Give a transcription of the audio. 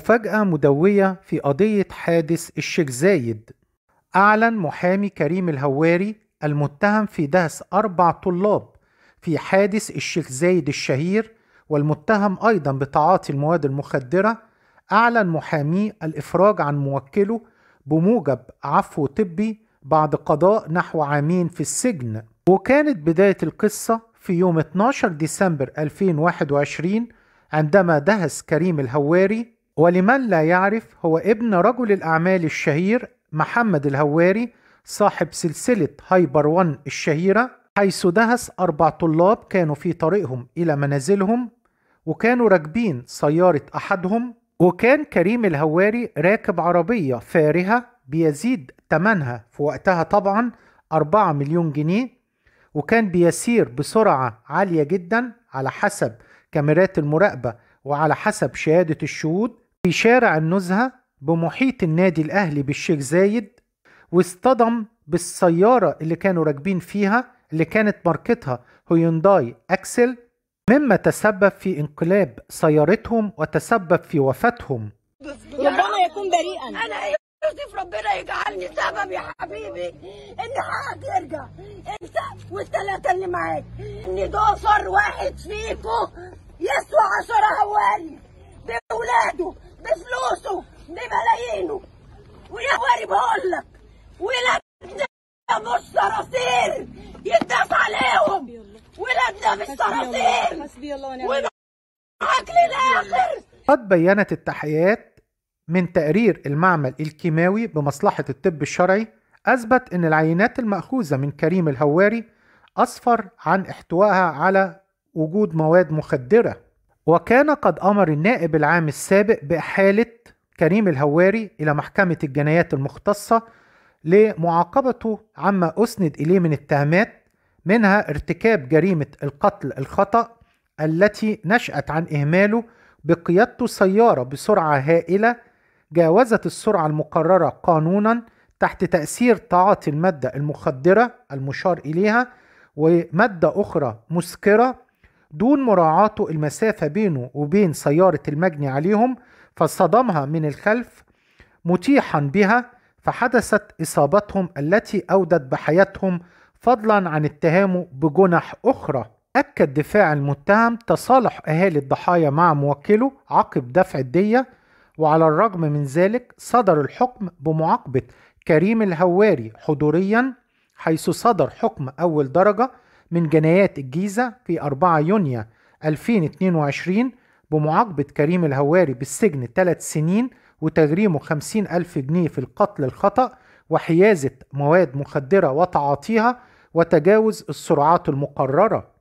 مفاجأة مدوية في قضية حادث الشيخ زايد. أعلن محامي كريم الهواري المتهم في دهس أربع طلاب في حادث الشيخ زايد الشهير والمتهم أيضا بتعاطي المواد المخدرة أعلن محاميه الإفراج عن موكله بموجب عفو طبي بعد قضاء نحو عامين في السجن. وكانت بداية القصة في يوم 12 ديسمبر 2021 عندما دهس كريم الهواري ولمن لا يعرف هو ابن رجل الأعمال الشهير محمد الهواري صاحب سلسلة هايبر ون الشهيرة حيث دهس أربع طلاب كانوا في طريقهم إلى منازلهم وكانوا راكبين سيارة أحدهم وكان كريم الهواري راكب عربية فارهة بيزيد ثمنها في وقتها طبعا 4 مليون جنيه وكان بيسير بسرعة عالية جدا على حسب كاميرات المراقبة وعلى حسب شهادة الشهود في شارع النزهة بمحيط النادي الأهلي بالشيخ زايد واصطدم بالسيارة اللي كانوا راكبين فيها اللي كانت ماركتها هيونداي أكسل مما تسبب في انقلاب سيارتهم وتسبب في وفاتهم. ربما يكون بريئا. أنا يوسف ربنا يجعلني سبب يا حبيبي إن حقك يرجع. أنت والثلاثه اللي معاك. إن ضفر واحد فيكم يسوى عشرة هواري باولاده بفلوسه بملايينه ويا هواري بقول لك ولادنا مش صراصير يتداس عليهم. ولادنا مش صراصير. حسبي الله ونعم ومعاك للآخر. قد بينت التحقيقات من تقرير المعمل الكيماوي بمصلحة الطب الشرعي أثبت أن العينات المأخوذة من كريم الهواري أصفر عن إحتوائها على وجود مواد مخدرة. وكان قد أمر النائب العام السابق بإحالة كريم الهواري إلى محكمة الجنايات المختصة لمعاقبته عما أسند إليه من اتهامات منها ارتكاب جريمة القتل الخطأ التي نشأت عن إهماله بقيادته سيارة بسرعة هائلة جاوزت السرعة المقررة قانونا تحت تأثير تعاطي المادة المخدرة المشار إليها ومادة أخرى مسكرة دون مراعاته المسافة بينه وبين سيارة المجني عليهم فصدمها من الخلف متيحا بها فحدثت إصابتهم التي أودت بحياتهم فضلا عن اتهامه بجنح أخرى. أكد دفاع المتهم تصالح أهالي الضحايا مع موكله عقب دفع الدية وعلى الرغم من ذلك صدر الحكم بمعاقبة كريم الهواري حضوريا حيث صدر حكم أول درجة من جنايات الجيزة في 4 يونيو 2022 بمعاقبة كريم الهواري بالسجن 3 سنين وتغريمه 50 ألف جنيه في القتل الخطأ وحيازة مواد مخدرة وتعاطيها وتجاوز السرعات المقررة.